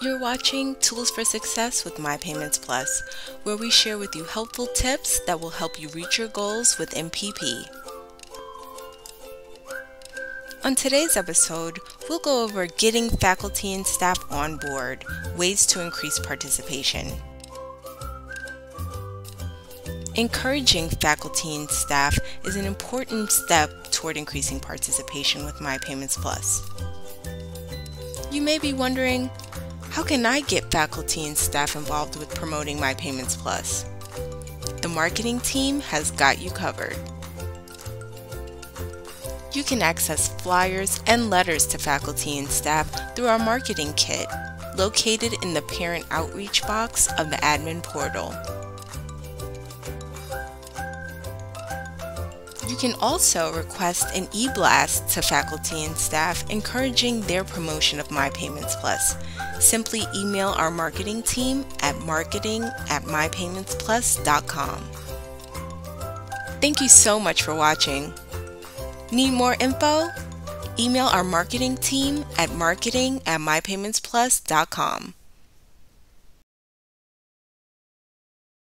You're watching Tools for Success with My Payments Plus, where we share with you helpful tips that will help you reach your goals with MPP. On today's episode, we'll go over getting faculty and staff on board, ways to increase participation. Encouraging faculty and staff is an important step toward increasing participation with My Payments Plus. You may be wondering, how can I get faculty and staff involved with promoting My Payments Plus? The marketing team has got you covered. You can access flyers and letters to faculty and staff through our marketing kit, located in the parent outreach box of the admin portal. You can also request an e-blast to faculty and staff encouraging their promotion of My Payments Plus. Simply email our marketing team at marketing at mypaymentsplus.com. Thank you so much for watching. Need more info? Email our marketing team at marketing at mypaymentsplus.com.